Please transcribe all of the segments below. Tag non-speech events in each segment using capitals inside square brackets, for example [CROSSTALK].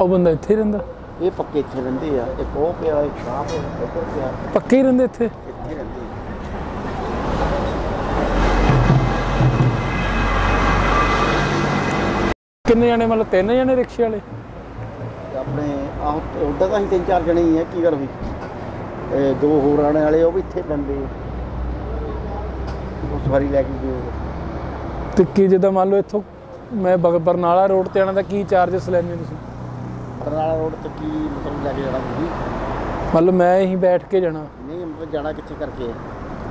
ਉਹ ਬੰਦਾ ਇੱਥੇ ਹੀ ਰਹਿੰਦਾ। ਇਹ ਪੱਕੇ ਇੱਥੇ ਰਹਿੰਦੇ ਆ। ਇੱਕ ਉਹ ਪਿਆ ਇੱਕ ਆਹ ਪਿਆ ਇੱਧਰ ਪਿਆ। ਪੱਕੇ ਹੀ ਰਹਿੰਦੇ ਇੱਥੇ। ਇੱਥੇ ਰਹਿੰਦੇ ਆ। ਕਿੰਨੇ ਜਣੇ? ਮਤਲਬ ਤਿੰਨ ਜਣੇ ਰਿਕਸ਼ੇ ਵਾਲੇ? ਤੇ ਆਪਣੇ ਆਹ ਉੱਦਾਂ ਤਾਂ ਅਸੀਂ ਤਿੰਨ ਚਾਰ ਜਣੇ ਹੀ ਆ ਕੀ ਗੱਲ ਹੋਈ? ਇਹ ਦੋ ਹੋਰ ਆਣੇ ਵਾਲੇ ਉਹ ਵੀ ਇੱਥੇ ਪੈਂਦੇ ਆ। ਉਹ ਸਵਾਰੀ ਲੈ ਕੇ ਗਏ ਉਹ। ਤੇ ਕੀ ਜਿੱਦਾਂ ਮੰਨ ਲਓ ਇੱਥੋਂ ਮੈਂ ਬਗ- ਬਰਨਾਲਾ ਰੋਡ ਤੇ ਆਣਾ ਦਾ ਕੀ ਚਾਰजेस ਲੈਣੇ ਤੁਸੀਂ? ਬਰਨਾਲਾ ਰੋਡ ਤੇ ਕੀ ਮਤਲਬ ਲੈ ਕੇ ਜਾਣਾ ਤੁਸੀਂ? ਮੰਨ ਲਓ ਮੈਂ ਹੀ ਬੈਠ ਕੇ ਜਾਣਾ। ਨਹੀਂ ਮਤਲਬ ਜਾਣਾ ਕਿੱਥੇ ਕਰਕੇ?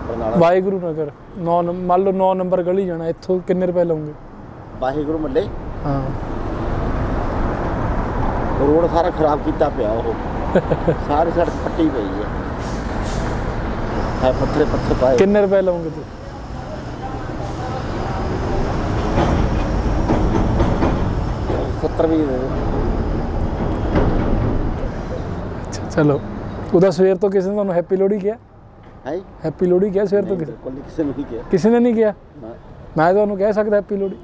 ਬਰਨਾਲਾ। ਵਾਹਿਗੁਰੂ ਨਗਰ 9 ਮੰਨ ਲਓ 9 ਨੰਬਰ ਗਲੀ ਜਾਣਾ ਇੱਥੋਂ ਕਿੰਨੇ ਰੁਪਏ ਲਓਗੇ? ਵਾਹਿਗੁਰੂ ਮੱਲੇ? ਹਾਂ। ਰੋਡ ਸਾਰਾ ਖਰਾਬ ਕੀਤਾ ਪਿਆ ਉਹ। [LAUGHS] ਸਾਰੀ ਸੜਕ ਪੱਟੀ ਪਈ ਹੈ। ਹੈ ਪੱਥਰੇ ਪੱਥਰ ਪਾਏ। ਕਿੰਨੇ ਰੁਪਏ ਲਓਗੇ ਤੁਸੀਂ? 70 ਵੀ ਦੇ ਦਿਓ। ਅੱਛਾ ਚਲੋ ਉਹਦਾ ਸਵੇਰ ਤੋਂ ਕਿਸੇ ਨੇ ਤੁਹਾਨੂੰ ਹੈਪੀ ਲੋਹੜੀ ਕਿਹਾ? ਹੈ? ਹੈਪੀ ਲੋਹੜੀ ਕਿਹਾ ਸਵੇਰ ਤੋਂ ਕਿਸੇ? ਬਿਲਕੁਲ ਕਿਸੇ ਨੂੰ ਨਹੀਂ ਕਿਹਾ। ਕਿਸੇ ਨੇ ਨਹੀਂ ਕਿਹਾ? ਮੈਂ ਤੁਹਾਨੂੰ ਕਹਿ ਸਕਦਾ ਹੈਪੀ ਲੋਹੜੀ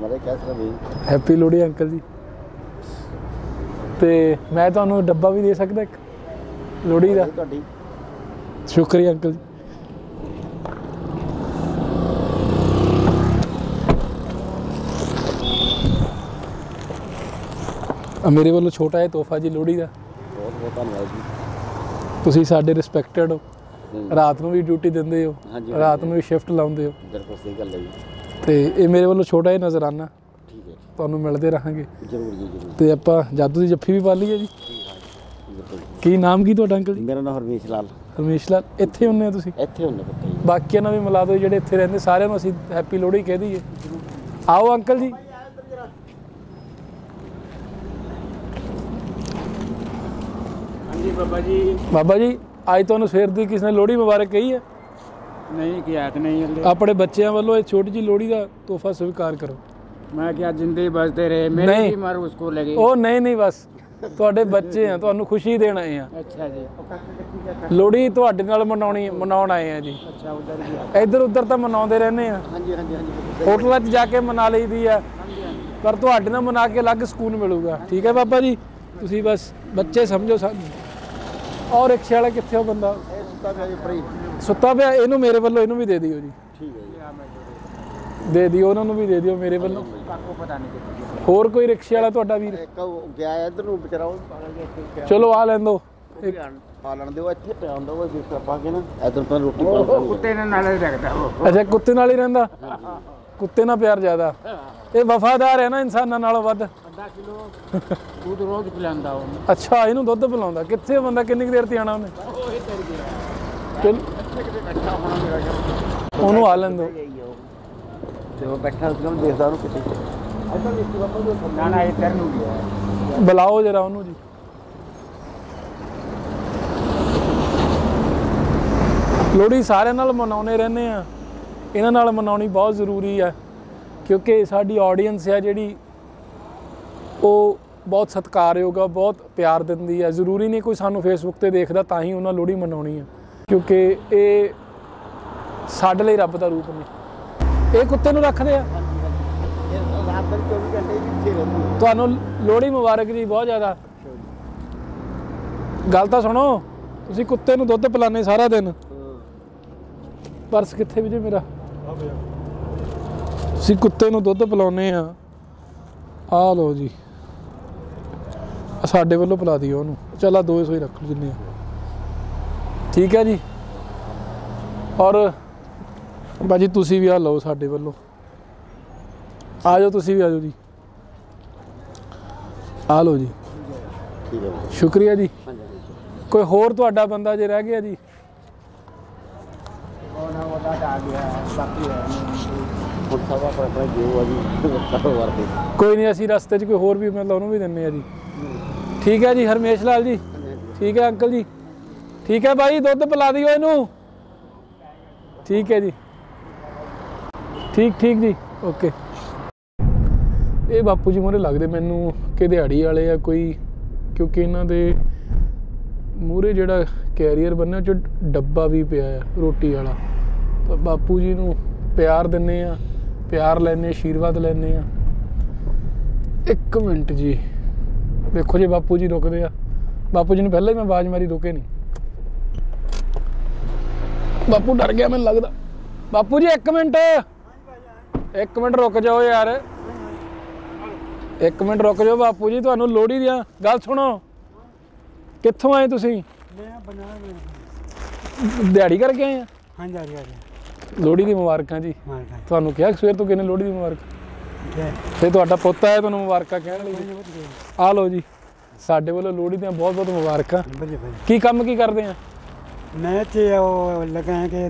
ਮਰੇ ਕਹਿ ਸਕਦਾ ਵੀ ਹੈਪੀ ਲੋਹੜੀ ਅੰਕਲ ਜੀ। ਤੇ ਮੈਂ ਤੁਹਾਨੂੰ ਡੱਬਾ ਵੀ ਦੇ ਸਕਦਾ ਇੱਕ? ਲੋਹੜੀ ਦਾ? ਤੁਹਾਡੀ। ਸ਼ੁਕਰੀਆ ਅੰਕਲ ਜੀ। ਮੇਰੇ ਵੱਲੋਂ ਛੋਟਾ ਜਿਹਾ ਤੋਹਫਾ ਜੀ ਲੋਹੜੀ ਦਾ। ਬਹੁਤ ਧੰਨਵਾਦ ਜੀ। ਤੁਸੀਂ ਸਾਡੇ ਰਿਸਪੈਕਟਡ ਹੋ। ਰਾਤ ਨੂੰ ਵੀ ਡਿਊਟੀ ਦਿੰਦੇ ਹੋ। ਰਾਤ ਨੂੰ ਵੀ ਸ਼ਿਫਟ ਲਾਉਂਦੇ ਹੋ। ਬਿਲਕੁਲ ਸਹੀ ਗੱਲ ਹੈ ਜੀ। ਤੇ ਇਹ ਮੇਰੇ ਵੱਲੋਂ ਛੋਟਾ ਜਿਹਾ ਨਜ਼ਰਾਨਾ। ਠੀਕ ਹੈ ਤੁਹਾਨੂੰ ਮਿਲਦੇ ਰਹਾਂਗੇ। ਜਰੂਰ ਜੀ ਜਰੂਰ। ਤੇ ਆਪਾਂ ਜਾਦੂ ਦੀ ਜੱਫੀ ਵੀ ਪਾ ਲਈ ਹੈ ਜੀ। ਕੀ ਨਾਮ ਕੀ ਤੁਹਾਡਾ ਅੰਕਲ ਜੀ? ਮੇਰਾ ਨਾਮ ਹਰਮੇਸ਼ ਲਾਲ। ਰਮੇਸ਼ ਲਾਲ। ਇੱਥੇ ਹੁੰਨੇ ਆ ਤੁਸੀਂ? ਇੱਥੇ ਹੁੰਦੇ ਪੱਕੇ ਜੀ। ਬਾਕੀਆਂ ਨਾਲ ਵੀ ਮਿਲਾ ਦਿਓ ਜਿਹੜੇ ਇੱਥੇ ਰਹਿੰਦੇ। ਸਾਰਿਆਂ ਨੂੰ ਅਸੀਂ ਹੈਪੀ ਲੋਹੜੀ ਕਹਿ ਦਈਏ। ਆਓ ਅੰਕਲ ਜੀ। ਬਾਬਾ ਜੀ। ਬਾਬਾ ਜੀ ਅੱਜ ਤੁਹਾਨੂੰ ਸਵੇਰ ਦੀ ਕਿਸ ਨੇ ਲੋਹੜੀ ਮੁਬਾਰਕ ਕਹੀ ਹੈ? ਨਹੀਂ ਕਿਹਾ ਤੇ ਨਹੀਂ ਹਲੇ। ਆਪਣੇ ਬੱਚਿਆਂ ਵੱਲੋਂ ਇਹ ਛੋਟੀ ਜੀ ਲੋਹੜੀ ਦਾ ਤੋਹਫਾ ਸਵੀਕਾਰ ਕਰੋ। ਮੈਂ ਕਿਹਾ ਜਿੰਦੇ ਬਸਦੇ ਰਹੇ ਮੇਰੇ। ਵੀ ਮਰ ਉਸਕੋ ਲਗੇ ਉਹ ਨਹੀਂ ਨਹੀਂ ਬਸ। ਤੁਹਾਡੇ ਬੱਚੇ ਆ ਤੁਹਾਨੂੰ ਖੁਸ਼ੀ ਦੇਣ ਆਏ ਆ। ਅੱਛਾ ਜੀ। ਲੋਹੜੀ ਤੁਹਾਡੇ ਨਾਲ ਮਨਾਉਣੀ ਮਨਾਉਣ ਆਏ ਆ ਜੀ। ਅੱਛਾ ਉਧਰ ਇੱਧਰ ਉੱਧਰ ਤਾਂ ਮਨਾਉਂਦੇ ਰਹਿੰਦੇ ਆ। ਹਾਂਜੀ ਹਾਂਜੀ ਹਾਂਜੀ। ਬਿਲਕੁਲ ਹੋਟਲਾਂ 'ਚ ਜਾ ਕੇ ਮਨਾ ਲਈਦੀ ਆ। ਪਰ ਤੁਹਾਡੇ ਨਾਲ ਮਨਾ ਕੇ ਅਲੱਗ ਸਕੂਨ ਮਿਲੂਗਾ। ਠੀਕ ਹੈ ਬਾਬਾ ਜੀ? ਤੁਸੀਂ ਬਸ ਬੱਚੇ ਸਮਝੋ ਸਾਨੂੰ ਔਰ ਰਿਕਸ਼ੇ ਵਾਲਾ ਕਿੱਥੇ ਉਹ ਬੰਦਾ? ਇਹ ਸੁੱਤਾ ਪਿਆ ਜੀ ਉੱਪਰ ਹੀ। ਸੁੱਤਾ ਪਿਆ ਇਹਨੂੰ ਮੇਰੇ ਵੱਲੋਂ ਇਹਨੂੰ ਵੀ ਦੇ ਦਿਓ ਜੀ। ਠੀਕ ਹੈ ਜੀ। ਦੇ ਦਿਓ ਉਹਨਾਂ ਨੂੰ ਵੀ ਦੇ ਦਿਓ ਮੇਰੇ ਵੱਲੋਂ। ਕਾਕੋ ਪਤਾ ਨਹੀਂ ਕਿੱਥੇ ਹੋਰ ਕੋਈ ਰਿਕਸ਼ੇ ਵਾਲਾ ਤੁਹਾਡਾ ਵੀਰ? ਇੱਕ ਉਹ ਗਿਆ ਇੱਧਰ ਨੂੰ ਵਿਚਾਰਾ ਉਹ ਪਾਗਲ ਜਿਹਾ ਇੱਥੇ ਪਿਆ। ਚਲੋ ਆ ਲੈਣ ਦਿਓ ਇੱਕ ਪਾਲਣ ਦਿਓ ਇੱਥੇ ਪਿਆ ਹੁੰਦਾ ਉਹ ਜਿਸ ਪਾ ਕੇ ਨਾ। ਇੱਧਰ ਤੋਂ ਰੋਟੀ ਪਾ ਕੇ ਕੁੱਤੇ ਨੇ ਨਾਲੇ ਰੱਖਦਾ ਉਹ। ਅੱਛਾ ਕੁੱਤੇ ਨਾਲ ਹੀ ਰਹਿੰਦਾ? ਕੁੱਤੇ ਨਾਲ ਪਿਆਰ ਜ਼ਿਆਦਾ। ਇਹ ਵਫਾਦਾਰ ਹੈ ਨਾ ਇਨਸਾਨਾਂ ਨਾਲੋਂ ਵੱਧ। ਅੱਧਾ ਕਿਲੋ ਦੁੱਧ ਰੋਜ਼ ਪਿਲਾਉਂਦਾ ਉਹਨੂੰ ਅੱਛਾ ਇਹਨੂੰ ਦੁੱਧ ਪਿਲਾਉਂਦਾ। ਕਿੱਥੇ ਉਹ ਬੰਦਾ ਕਿੰਨੀ ਕੁ ਦੇਰ ਤੇ ਆਣਾ ਉਹਨੇ? ਉਹ ਇੱਧਰ ਗਿਆ। ਚਲ ਕਿਤੇ ਬੈਠਾ ਹੋਣਾ ਮੇਰਾ ਘਰ ਉਹਨੂੰ ਆ ਲੈਣ ਦਿਓ ਤੇ ਉਹ ਬੈਠਾ ਉਸ ਨੂੰ ਦੇਖਦਾ ਉਹਨੂੰ ਕਿਤੇ ਨਾ ਨਾ ਨੂੰ ਗਿਆ। ਬੁਲਾਓ ਜਰਾ ਉਹਨੂੰ ਜੀ। ਲੋਹੜੀ ਸਾਰਿਆਂ ਨਾਲ ਮਨਾਉਣੇ ਰਹਿੰਦੇ ਆ। ਇਹਨਾਂ ਨਾਲ ਮਨਾਉਣੀ ਬਹੁਤ ਜ਼ਰੂਰੀ ਆ। ਕਿਉਂਕਿ ਸਾਡੀ ਆਡੀਅנס ਆ ਜਿਹੜੀ ਉਹ ਬਹੁਤ ਸਤਿਕਾਰਯੋਗ ਆ, ਬਹੁਤ ਪਿਆਰ ਦਿੰਦੀ ਆ। ਜ਼ਰੂਰੀ ਨਹੀਂ ਕੋਈ ਸਾਨੂੰ ਫੇਸਬੁੱਕ ਤੇ ਦੇਖਦਾ, ਤਾਂ ਹੀ ਉਹਨਾਂ ਲੋਹੜੀ ਮਨਾਉਣੀ ਆ। ਕਿਉਂਕਿ ਇਹ ਸਾਡੇ ਲਈ ਰੱਬ ਦਾ ਰੂਪ ਨੇ। ਇਹ ਕੁੱਤੇ ਨੂੰ ਰੱਖਦੇ ਆ। ਤੁਹਾਨੂੰ ਲੋਹੜੀ ਮੁਬਾਰਕ ਜੀ ਬਹੁਤ ਜ਼ਿਆਦਾ। ਗੱਲ ਤਾਂ ਸੁਣੋ, ਤੁਸੀਂ ਕੁੱਤੇ ਨੂੰ ਦੁੱਧ ਪਿਲਾਉਂਦੇ ਸਾਰਾ ਦਿਨ। ਪਰਸ ਕਿੱਥੇ ਵੀ ਜੇ ਮੇਰਾ। ਤੁਸੀਂ ਕੁੱਤੇ ਨੂੰ ਦੁੱਧ ਪਿਲਾਉਂਦੇ ਆ। ਆ ਲਓ ਜੀ। ਸਾਡੇ ਵੱਲੋਂ ਪਿਲਾ ਦਿਓ ਉਹਨੂੰ। ਚੱਲ ਆ 200 ਹੀ ਰੱਖ ਲਓ ਜਿੰਨੇ ਆ। ਠੀਕ ਹੈ ਜੀ? ਔਰ ਬਾਜੀ ਤੁਸੀਂ ਵੀ ਆ ਲਓ ਸਾਡੇ ਵੱਲੋਂ। ਆ ਜਾਓ, ਤੁਸੀਂ ਵੀ ਆ ਜਾਓ ਜੀ। ਆ ਲਓ ਜੀ। ਠੀਕ ਹੈ ਸ਼ੁਕਰੀਆ ਜੀ। ਕੋਈ ਹੋਰ ਤੁਹਾਡਾ ਬੰਦਾ ਜੇ ਰਹਿ ਗਿਆ ਜੀ? ਕੋਈ ਨਹੀਂ, ਅਸੀਂ ਰਸਤੇ 'ਚ ਕੋਈ ਹੋਰ ਵੀ ਮਤਲਬ ਉਹਨੂੰ ਵੀ ਦਿੰਨੇ ਆ ਜੀ। ਠੀਕ ਹੈ ਜੀ, ਹਰਮੇਸ਼ ਲਾਲ ਜੀ। ਠੀਕ ਹੈ, ਅੰਕਲ ਜੀ। ਠੀਕ ਹੈ ਭਾਈ ਦੁੱਧ ਪਿਲਾ ਦਿਓ ਇਹਨੂੰ। ਠੀਕ ਹੈ ਜੀ। ਠੀਕ ਠੀਕ ਜੀ। ਓਕੇ। ਇਹ ਬਾਪੂ ਜੀ ਮੂਹਰੇ ਲੱਗਦੇ ਮੈਨੂੰ ਕਿ ਦਿਹਾੜੀ ਵਾਲੇ ਆ ਕੋਈ, ਕਿਉਂਕਿ ਇਹਨਾਂ ਦੇ ਮੂਹਰੇ ਜਿਹੜਾ ਕੈਰੀਅਰ ਬੰਨਿਆ, ਉਹ 'ਚ ਡੱਬਾ ਵੀ ਪਿਆ ਆ, ਰੋਟੀ ਵਾਲਾ। ਤਾਂ ਬਾਪੂ ਜੀ ਨੂੰ ਪਿਆਰ ਦਿੰਨੇ ਆ, ਪਿਆਰ ਲੈਨੇ ਆਸ਼ੀਰਵਾਦ ਲੈਨੇ ਆ। ਇੱਕ ਮਿੰਟ ਜੀ। ਦੇਖੋ ਜੀ ਬਾਪੂ ਜੀ ਰੁਕਦੇ ਆ। ਬਾਪੂ ਜੀ ਨੂੰ ਪਹਿਲਾਂ ਹੀ ਮੈਂ ਆਵਾਜ਼ ਮਾਰੀ ਰੁਕੇ ਨਹੀਂ ਬਾਪੂ ਡਰ ਗਿਆ ਮੈਨੂੰ ਲੱਗਦਾ। ਬਾਪੂ ਜੀ 1 ਮਿੰਟ। 1 ਮਿੰਟ ਰੁਕ ਜਾਓ ਯਾਰ। 1 ਮਿੰਟ ਰੁਕ ਜਾਓ ਬਾਪੂ ਜੀ ਤੁਹਾਨੂੰ ਲੋੜੀ ਦੀਆਂ ਗੱਲ ਸੁਣੋ। ਕਿੱਥੋਂ ਆਏ ਤੁਸੀਂ? ਦਿਹਾੜੀ ਕਰਕੇ ਆਏ ਆ? ਹਾਂ ਜੀ ਆ ਜੀ ਲੋੜੀ ਦੀ ਮੁਬਾਰਕਾਂ ਜੀ। ਤੁਹਾਨੂੰ ਕਿਹਾ ਸਵੇਰ ਤੋਂ ਕਿਨੇ ਲੋੜੀ ਦੀ ਮੁਬਾਰਕ? ਤੇ ਤੁਹਾਡਾ ਪੁੱਤ ਹੈ ਤੁਹਾਨੂੰ ਮੁਬਾਰਕਾਂ ਕਹਿਣ ਲਈ। ਆ ਲਓ ਜੀ। ਸਾਡੇ ਵੱਲੋਂ ਲੋਹੜੀ ਦੀਆਂ ਬਹੁਤ ਬਹੁਤ ਮੁਬਾਰਕਾਂ ਕੀ ਕੰਮ ਕੀ ਕਰਦੇ ਆ? ਮੈਂ ਤੇ ਉਹ ਲਗਾ ਕਿ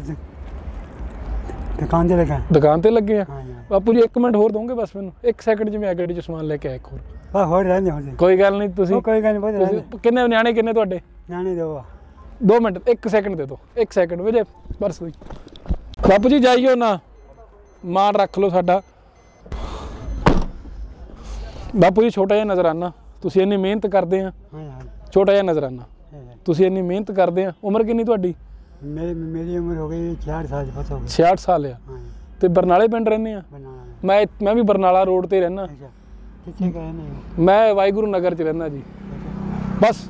ਦੁਕਾਨ ਤੇ ਲਗਾ ਦੁਕਾਨ ਤੇ ਲੱਗੇ ਆ? ਬਾਪੂ ਜੀ 1 ਮਿੰਟ ਹੋਰ ਦੋਗੇ ਬਸ ਮੈਨੂੰ। 1 ਸੈਕਿੰਡ ਜਿਵੇਂ ਅਗੜੀ ਚ ਸਮਾਨ ਲੈ ਕੇ ਆਇਆ ਹੋਰ। ਆ ਹੋਰ ਰਹਿੰਦੇ ਹੋ ਕੋਈ ਗੱਲ ਨਹੀਂ ਤੁਸੀਂ ਕੋਈ ਗੱਲ ਨਹੀਂ ਬਹੁਤ ਕਿੰਨੇ ਨਿਆਣੇ ਕਿੰਨੇ ਤੁਹਾਡੇ? ਨਿਆਣੇ ਦੋ 2 ਮਿੰਟ 1 ਸੈਕਿੰਡ ਦੇ ਦਿਓ 1 ਸੈਕਿੰਡ ਵਜੇ ਪਰਸੋਂ ਬਾਪੂ ਜੀ ਜਾਈਓ ਨਾ। ਮਾਣ ਰੱਖ ਲਓ ਸਾਡਾ। ਬਾਪੂ ਜੀ ਛੋਟਾ ਜਿਹਾ ਨਜ਼ਰਾਨਾ ਤੁਸੀਂ ਇੰਨੀ ਮਿਹਨਤ ਕਰਦੇ ਆ। ਛੋਟਾ ਜਿਹਾ ਨਜ਼ਰਾਨਾ ਤੁਸੀਂ ਇੰਨੀ ਮਿਹਨਤ ਕਰਦੇ ਆ। ਉਮਰ ਕਿੰਨੀ ਤੁਹਾਡੀ? ਮੇਰੀ ਉਮਰ ਹੋ ਗਈ 66 ਸਾਲ ਬਸ ਹੋ ਗਈ। 66 ਸਾਲ ਆ। ਤੇ ਬਰਨਾਲੇ ਪਿੰਡ ਰਹਿੰਦੇ ਆ? ਮੈਂ ਮੈਂ ਵੀ ਬਰਨਾਲਾ ਰੋਡ ਤੇ ਰਹਿਣਾ ਕਿੱਥੇ ਗਏ ਨੇ ਮੈਂ ਵਾਹਿਗੁਰੂ ਨਗਰ ਚ ਰਹਿਣਾ ਜੀ। ਬਸ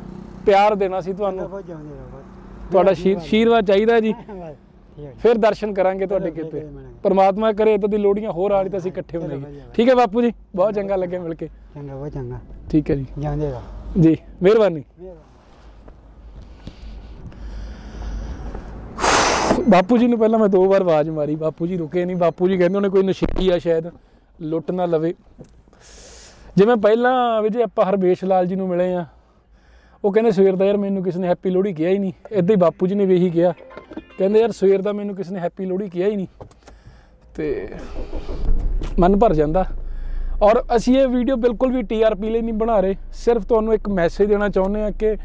ਪਿਆਰ ਦੇਣਾ ਸੀ ਤੁਹਾਨੂੰ। ਤੁਹਾਡਾ ਸ਼ੀਰਵਾਦ ਚਾਹੀਦਾ ਜੀ। ਫਿਰ ਦਰਸ਼ਨ ਕਰਾਂਗੇ ਤੁਹਾਡੇ ਕਿਤੇ। ਪਰਮਾਤਮਾ ਕਰੇ ਇਦਾਂ ਦੀ ਲੋੜੀਆਂ ਹੋਰ ਆਣੀ ਤਾਂ ਅਸੀਂ ਇਕੱਠੇ ਹੋਵਾਂਗੇ ਠੀਕ ਹੈ ਬਾਪੂ ਜੀ ਬਹੁਤ ਚੰਗਾ ਲੱਗਿਆ ਮਿਲ ਕੇ। ਚੰਗਾ ਬਹੁਤ ਚੰਗਾ। ਠੀਕ ਹੈ ਜੀ। ਜਾਂਦੇਗਾ ਜੀ ਮਿਹਰਬਾਨੀ। ਬਾਪੂ ਜੀ ਨੂੰ ਪਹਿਲਾਂ ਮੈਂ ਦੋ ਵਾਰ ਆਵਾਜ਼ ਮਾਰੀ। ਬਾਪੂ ਜੀ ਰੁਕੇ ਨਹੀਂ। ਬਾਪੂ ਜੀ ਕਹਿੰਦੇ ਉਹਨੇ ਕੋਈ ਨਸ਼ੇੜੀ ਆ ਸ਼ਾਇਦ ਲੁੱਟ ਨਾ ਲਵੇ। ਜੇ ਮੈਂ ਪਹਿਲਾਂ ਵੀ ਜੇ ਆਪਾਂ ਹਰਬੇਸ਼ ਲਾਲ ਜੀ ਨੂੰ ਮਿਲੇ ਆ ਉਹ ਕਹਿੰਦੇ ਸਵੇਰ ਦਾ ਯਾਰ ਮੈਨੂੰ ਕਿਸੇ ਨੇ ਹੈਪੀ ਲੋਹੜੀ ਕਿਹਾ ਹੀ ਨਹੀਂ। ਇਦਾਂ ਹੀ ਬਾਪੂ ਜੀ ਨੇ ਵੀ ਇਹੀ ਕਿਹਾ। ਕਹਿੰਦੇ ਯਾਰ ਸਵੇਰ ਦਾ ਮੈਨੂੰ ਕਿਸੇ ਨੇ ਹੈਪੀ ਲੋਹੜੀ ਕਿਹਾ ਹੀ ਨਹੀਂ। ਤੇ ਮਨ ਭਰ ਜਾਂਦਾ। ਔਰ ਅਸੀਂ ਇਹ ਵੀਡੀਓ ਬਿਲਕੁਲ ਵੀ ਟੀਆਰਪੀ ਲਈ ਨਹੀਂ ਬਣਾ ਰਹੇ। ਸਿਰਫ ਤੁਹਾਨੂੰ ਇੱਕ ਮੈਸੇਜ ਦੇਣਾ ਚਾਹੁੰਦੇ ਆ ਕਿ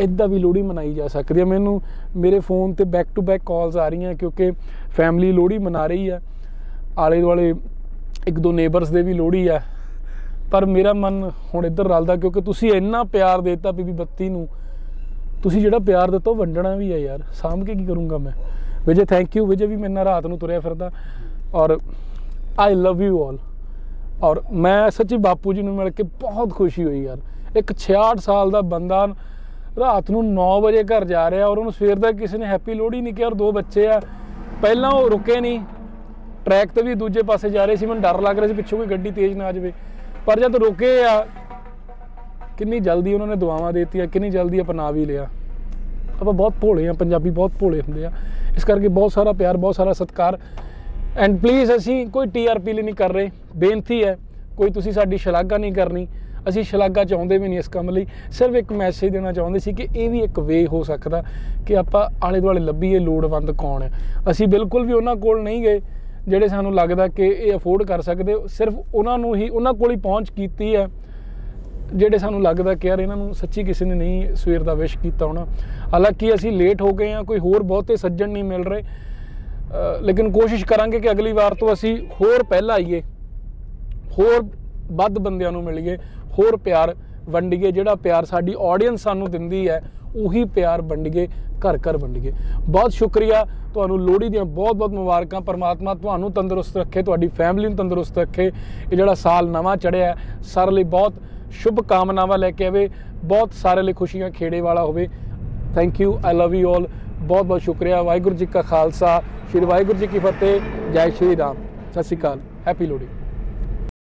ਇਦਾਂ ਵੀ ਲੋਹੜੀ ਮਨਾਈ ਜਾ ਸਕਦੀ ਹੈ। ਮੈਨੂੰ ਮੇਰੇ ਫੋਨ ਤੇ ਬੈਕ ਟੂ ਬੈਕ ਕਾਲਸ ਆ ਰਹੀਆਂ ਕਿਉਂਕਿ ਫੈਮਿਲੀ ਲੋਹੜੀ ਮਨਾ ਰਹੀ ਹੈ। ਆਲੇ ਦੁਆਲੇ ਇੱਕ ਦੋ ਨੇਬਰਸ ਦੇ ਵੀ ਲੋਹੜੀ ਹੈ ਪਰ ਮੇਰਾ ਮਨ ਹੁਣ ਇੱਧਰ ਰਲਦਾ ਕਿਉਂਕਿ ਤੁਸੀਂ ਇੰਨਾ ਪਿਆਰ ਦੇਤਾ ਬੀਬੀ ਬੱਤੀ ਨੂੰ। ਤੁਸੀਂ ਜਿਹੜਾ ਪਿਆਰ ਦਿੱਤਾ ਉਹ ਵੰਡਣਾ ਵੀ ਹੈ ਯਾਰ, ਸਾਂਭ ਕੇ ਕੀ ਕਰੂੰਗਾ ਮੈਂ? ਵਿਜੇ ਥੈਂਕ ਯੂ ਵਿਜੇ ਵੀ ਮੇਰੇ ਨਾਲ ਰਾਤ ਨੂੰ ਤੁਰਿਆ ਫਿਰਦਾ। ਔਰ ਆਈ ਲਵ ਯੂ ਆਲ ਔਰ ਮੈਂ ਸੱਚੀ ਬਾਪੂ ਜੀ ਨੂੰ ਮਿਲ ਕੇ ਬਹੁਤ ਖੁਸ਼ੀ ਹੋਈ ਯਾਰ। ਇੱਕ 66 ਸਾਲ ਦਾ ਬੰਦਾ ਰਾਤ ਨੂੰ 9 ਵਜੇ ਘਰ ਜਾ ਰਿਹਾ ਔਰ ਉਹਨੂੰ ਸਵੇਰ ਦਾ ਕਿਸੇ ਨੇ ਹੈਪੀ ਲੋਹੜੀ ਨਹੀਂ ਕਿਹਾ ਔਰ ਦੋ ਬੱਚੇ ਆ। ਪਹਿਲਾਂ ਉਹ ਰੁਕੇ ਨਹੀਂ। ਟਰੈਕ ਤੇ ਵੀ ਦੂਜੇ ਪਾਸੇ ਜਾ ਰਹੇ ਸੀ, ਮੈਨੂੰ ਡਰ ਲੱਗ ਰਿਹਾ ਸੀ ਪਿੱਛੋਂ ਕੋਈ ਗੱਡੀ ਤੇਜ਼ ਨਾ ਆ ਜਾਵੇ। ਪਰ ਜਦ ਰੁਕੇ ਆ ਕਿੰਨੀ ਜਲਦੀ ਉਹਨਾਂ ਨੇ ਦੁਆਵਾਂ ਦੇਤੀਆਂ, ਕਿੰਨੀ ਜਲਦੀ ਅਪਣਾ ਵੀ ਲਿਆ। ਆਪਾਂ ਬਹੁਤ ਭੋਲੇ ਆ ਪੰਜਾਬੀ ਬਹੁਤ ਭੋਲੇ ਹੁੰਦੇ ਆ। ਇਸ ਕਰਕੇ ਬਹੁਤ ਸਾਰਾ ਪਿਆਰ, ਬਹੁਤ ਸਾਰਾ ਸਤਿਕਾਰ। ਐਂਡ ਪਲੀਜ਼ ਅਸੀਂ ਕੋਈ ਟੀਆਰਪੀ ਲਈ ਨਹੀਂ ਕਰ ਰਹੇ। ਬੇਨਤੀ ਹੈ, ਕੋਈ ਤੁਸੀਂ ਸਾਡੀ ਸ਼ਲਾਘਾ ਨਹੀਂ ਕਰਨੀ। ਅਸੀਂ ਸ਼ਲਾਘਾ ਚਾਹੁੰਦੇ ਵੀ ਨਹੀਂ ਇਸ ਕੰਮ ਲਈ। ਸਿਰਫ ਇੱਕ ਮੈਸੇਜ ਦੇਣਾ ਚਾਹੁੰਦੇ ਸੀ ਕਿ ਇਹ ਵੀ ਇੱਕ ਵੇ ਹੋ ਸਕਦਾ ਕਿ ਆਪਾਂ ਆਲੇ ਦੁਆਲੇ ਲੱਭੀਏ ਲੋੜਵੰਦ ਕੌਣ ਹੈ। ਅਸੀਂ ਬਿਲਕੁਲ ਵੀ ਉਹਨਾਂ ਕੋਲ ਨਹੀਂ ਗਏ, ਜਿਹੜੇ ਸਾਨੂੰ ਲੱਗਦਾ ਕਿ ਇਹ ਅਫੋਰਡ ਕਰ ਸਕਦੇ। ਸਿਰਫ ਉਹਨਾਂ ਨੂੰ ਹੀ, ਉਹਨਾਂ ਕੋਲ ਹੀ ਪਹੁੰਚ ਕੀਤੀ ਹੈ। ਜਿਹੜੇ ਸਾਨੂੰ ਲੱਗਦਾ ਕਿ ਯਾਰ ਇਹਨਾਂ ਨੂੰ ਸੱਚੀ ਕਿਸੇ ਨੇ ਨਹੀਂ ਸਵੇਰ ਦਾ ਵਿਸ਼ ਕੀਤਾ ਹੋਣਾ। ਹਾਲਾਂਕਿ ਅਸੀਂ ਲੇਟ ਹੋ ਗਏ ਆ ਕੋਈ ਹੋਰ ਬਹੁਤੇ ਸੱਜਣ ਨਹੀਂ ਮਿਲ ਰਹੇ। ਲੇਕਿਨ ਕੋਸ਼ਿਸ਼ ਕਰਾਂਗੇ ਕਿ ਅਗਲੀ ਵਾਰ ਤੋਂ ਅਸੀਂ ਹੋਰ ਪਹਿਲਾਂ ਆਈਏ, ਹੋਰ ਵੱਧ ਬੰਦਿਆਂ ਨੂੰ ਮਿਲੀਏ, ਹੋਰ ਪਿਆਰ ਵੰਡੀਏ। ਜਿਹੜਾ ਪਿਆਰ ਸਾਡੀ ਆਡੀਅנס ਸਾਨੂੰ ਦਿੰਦੀ ਹੈ, ਉਹੀ ਪਿਆਰ ਵੰਡੀਏ, ਘਰ ਘਰ ਵੰਡੀਏ। ਬਹੁਤ ਸ਼ੁਕਰੀਆ ਤੁਹਾਨੂੰ ਲੋਹੜੀ ਦੀਆਂ ਬਹੁਤ ਬਹੁਤ ਮੁਬਾਰਕਾਂ। ਪਰਮਾਤਮਾ ਤੁਹਾਨੂੰ ਤੰਦਰੁਸਤ ਰੱਖੇ, ਤੁਹਾਡੀ ਫੈਮਿਲੀ ਨੂੰ ਤੰਦਰੁਸਤ ਰੱਖੇ। ਇਹ ਜਿਹੜਾ ਸਾਲ ਨਵਾਂ ਚੜਿਆ ਹੈ ਲਈ ਬਹੁਤ ਸ਼ੁਭ ਕਾਮਨਾਵਾਂ ਲੈ ਕੇ ਆਵੇ, ਬਹੁਤ ਸਾਰੇ ਲਈ ਖੁਸ਼ੀਆਂ ਖੇੜੇ ਵਾਲਾ ਹੋਵੇ। Thank you I love you all ਬਹੁਤ ਬਹੁਤ ਸ਼ੁਕਰੀਆ, ਵਾਹਿਗੁਰੂ ਜੀ ਕਾ ਖਾਲਸਾ, ਸ਼੍ਰੀ ਵਾਹਿਗੁਰੂ ਜੀ ਕੀ ਫਤਿਹ, ਜੈ ਸ਼੍ਰੀ ਰਾਮ। ਸਤਿ ਸ਼੍ਰੀ ਅਕਾਲ ਹੈਪੀ ਲੋਹੜੀ।